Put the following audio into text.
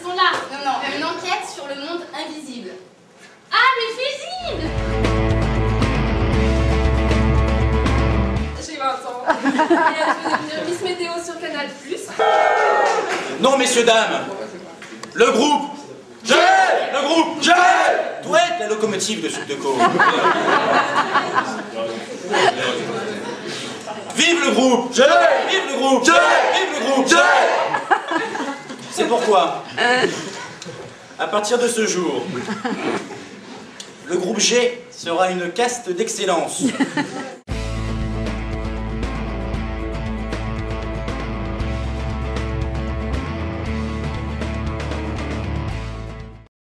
Elles sont là. Non, non, une enquête sur le monde invisible. Ah, mes fusibles J'ai 20 ans. Et je Miss Météo sur Canal+. Non, messieurs, dames Le groupe J'ai Le groupe J'ai doit être la locomotive de Suc de Co. Vive le groupe J'ai Vive le groupe J'ai Vive le groupe J'ai Pourquoi, à partir de ce jour, le groupe G sera une caste d'excellence